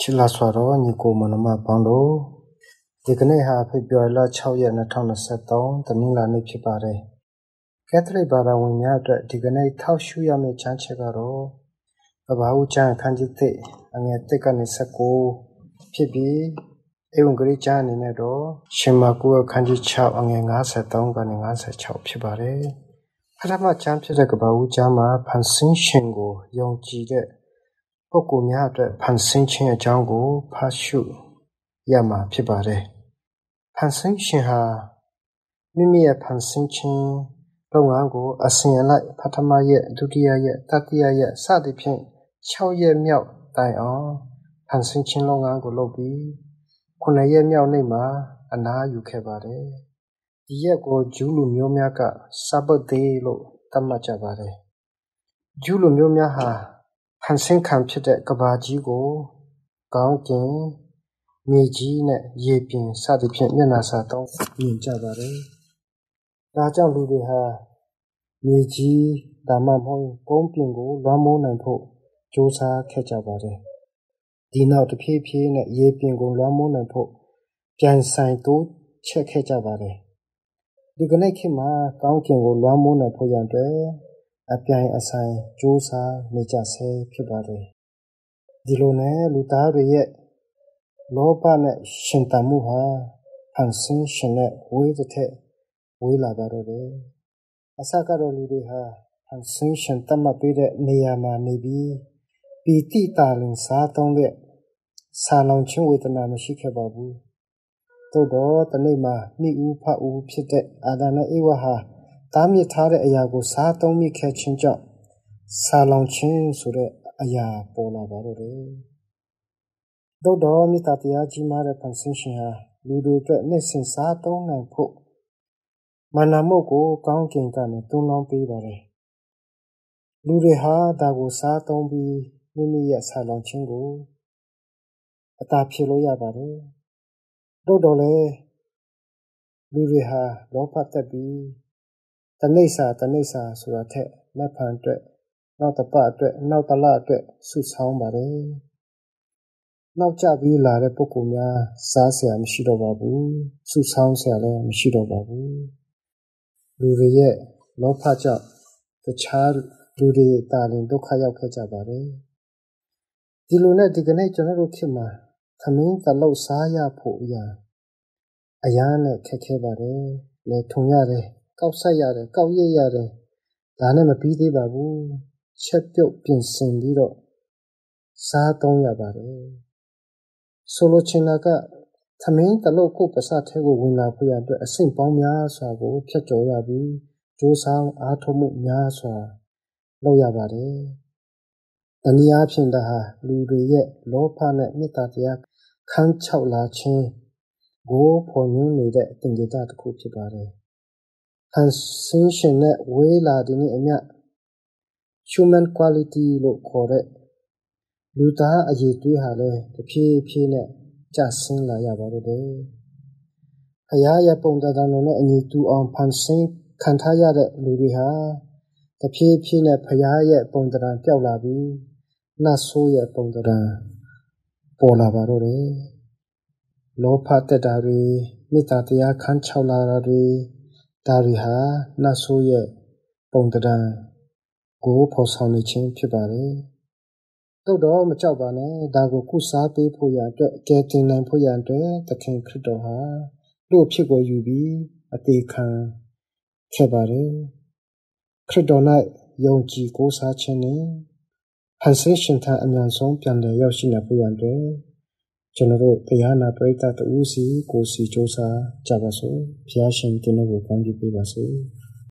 ချစ်လာစွာတော့ညီကိုမနမပေါင်းတို့ဒီကနေ့ဟာဖေဖော်ဝါရီလ6ရက်2023တနင်္လာနေ့ဖြစ်ပါတယ်ကက်သလစ်ဘာသာဝင်များအတွက်ဒီကနေ့ထောက်ရှုရမယ့်ချမ်းချက်ကတော့ကဘာဦးချမ်းခန်းကြီးသစ်အငယ်တစ်ကနေ19ဖြစ်ပြီးဧဝံဂေလိကျမ်းအနေနဲ့တော့ရှင်မာကုခန်းကြီး6အငယ်53ကနေ56ဖြစ်ပါတယ်ပထမချမ်းဖြစ်တဲ့ကဘာဦးချမ်းမှာဖန်ဆင်းရှင်ကိုယုံကြည်တဲ့ ပုဂ္ဂိုလ်များအတွက် ဖန်ဆင်းခြင်းအကြောင်းကို ဖတ်ရှုရမှာဖြစ်ပါတယ်။ဖန်ဆင်းရှင်ဟာမိမိရဲ့ဖန်ဆင်းခြင်းလုပ်ငန်းကို အစဉ်အလိုက်ပထမရက်ဒုတိယရက်တတိယရက်စသဖြင့်6ရက်မြောက်တိုင်အောင်ဖန်ဆင်းခြင်းလုပ်ငန်းကိုလုပ်ပြီး9ရက်မြောက်နေ့မှာအနားယူခဲ့ပါတယ်။ဒီရက်ကိုဂျူးလူမျိုးများက Sabbath Day လို့သတ်မှတ်ကြပါတယ်။ဂျူးလူမျိုးများဟာ ဖန်ဆင်းခံဖြစ်တဲ့ကဘာကြီးကိုကောင်းကင်မြေကြီးနဲ့ရေပြင်စသဖြင့်မျက်နှာစာသုံးမြင်ကြပါတယ်။ဒါကြောင့်လူတွေဟာမြေကြီးဒါမှမဟုတ်ကုန်းပြင်ကိုလွှမ်းမိုးနိုင်ဖို့ကြိုးစားခဲ့ကြပါတယ်။ဒီနောက်တဖြည်းဖြည်းနဲ့ရေပြင်ကိုလွှမ်းမိုးနိုင်ဖို့ပြန်ဆိုင်တိုးချက်ခဲ့ကြပါတယ်။ဒီကနေ့ခေတ်မှာကောင်းကင်ကိုလွှမ်းမိုးနိုင်ဖို့ရန်အတွက် အပြိုင်အဆိုင်ကြိုးစားနေကြဆဲဖြစ်ပါတယ်။ဒီလိုနဲ့လူသားတွေရဲ့လောဘနဲ့ရှင်သန်မှုဟာဖန်ဆင်းရှင်နဲ့ဝေးတဲ့ထက်ဝေးလာပါတော့တယ်။အစကတော့လူတွေဟာဖန်ဆင်းရှင်တတ်မှတ်ပေးတဲ့နေရာမှာနေပြီးပီတိတာလင်စားသုံးတဲ့ဆာလောင်ခြင်းဝေဒနာမရှိခဲ့ပါဘူး။သို့တော့တနေ့မှာမိဦးဖဦးဖြစ်တဲ့အာဒနာဧဝဟာ တားမြစ်ထားတဲ့အရာကိုစားသုံးမိခဲ့ခြင်းကြောင့်ဆာလောင်ခြင်းဆိုတဲ့အရာပေါ်လာပါတော့တယ်။သို့တော့မေတ္တာတရားကြီးမားတဲ့ဖန်ဆင်းရှင်ဟာလူတွေအတွက်နှစ်စဉ်စားသုံးနိုင်ဖို့မာနမှုကိုကောင်းကင်ကနေတွန်းလောင်းပေးပါတယ်။လူတွေဟာဒါကိုစားသုံးပြီးမိမိရဲ့ဆာလောင်ခြင်းကိုအသာဖြစ်လို့ရပါတယ်။သို့တော်လည်းလူတွေဟာလောဘတက်ပြီး တနိစ္စတနိစ္စဆိုတာထက်လက်ဖန်အတွက်နောက်တစ်ပတ်အတွက်နောက်တစ်လအတွက်စုဆောင်းပါတယ်နောက်ကျပြီးလာတဲ့ပုံကူများစားเสียမရှိတော့ပါဘူးစုဆောင်းเสียလည်းမရှိတော့ပါဘူးလူတွေရဲ့လောဘကြောင့်တခြားလူတွေတာလင်ဒုက္ခရောက်ခဲ့ကြပါတယ်ဒီလိုနဲ့ဒီကနေ့ကျွန်တော်တို့ခေတ်မှာသမင်းတလုတ်စားရဖို့အရာအရာနဲ့ခက်ခဲပါတယ်လေထုံရတယ် ကောက်ဆက်ရတယ်ကောက်ရရတယ်ဒါနဲ့မပြီးသေးပါဘူးချက်ပြုတ်ပြင်ဆင်ပြီးတော့စားသုံးရပါတယ်ဆိုလိုချင်တာကသမင်းတလို့ကိုပစထဲကိုဝင်လာဖို့ရအတွက်အဆင့်ပေါင်းများစွာကိုဖြတ်ကျော်ရပြီးကြိုးစားအားထုတ်မှုများစွာလုပ်ရပါတယ်။တနည်းအားဖြင့်ဒါဟာလူတွေရဲ့လောဘနဲ့မေတ္တာတရားခန်းချောက်လာခြင်းကိုဖော်ညွှန်းနေတဲ့သင်္ကေတတစ်ခုဖြစ်ပါတယ်။ transition နဲ့ဝေးလာသည်နှင့်အမျှ human quality လို့ခေါ်တဲ့လူသားအရေးသွေးဟာလည်းတဖြည်းဖြည်းနဲ့ကျဆင်းလာရပါတော့တယ်။ဖရာရဲ့ပုံသဏ္ဍာန်နဲ့အညီတူအောင်ဖန်ဆင်းခံထားရတဲ့လူတွေဟာတဖြည်းဖြည်းနဲ့ဖရာရဲ့ပုံသဏ္ဍာန်ပျောက်လာပြီးနတ်ဆိုးရဲ့ပုံသဏ္ဍာန်ပေါ်လာပါတော့တယ်။လောဘတက်တာတွေမေတ္တာတရားခန်းချောက်လာတာတွေ ဒါတွေဟာနတ်ဆိုးရဲ့ပုံတံကိုဖော်ဆောင်နေခြင်းဖြစ်ပါတယ်။သို့တော့မကြောက်ပါနဲ့ဒါကိုကုစားပေးဖို့ရအတွက်ကယ်တင်နိုင်ဖို့ရအတွက်သခင်ခရစ်တော်ဟာလူ့ဖြစ်ကိုယူပြီးအသေးခံခဲ့ပါတယ်။ခရစ်တော်၌ယုံကြည်ကိုးစားခြင်းနဲ့ဖန်ဆင်းရှင်ထံအမြန်ဆုံးပြန်လည်ရောက်ရှိနိုင်ဖို့ရအတွ က်ကျွန်တော်တို့တရားနာပရိသတ်တူစီကိုစီစ조사ကြပါစို့ဘုရားရှင်တင်တော်ကိုကောင်းချီးပေးပါစေ။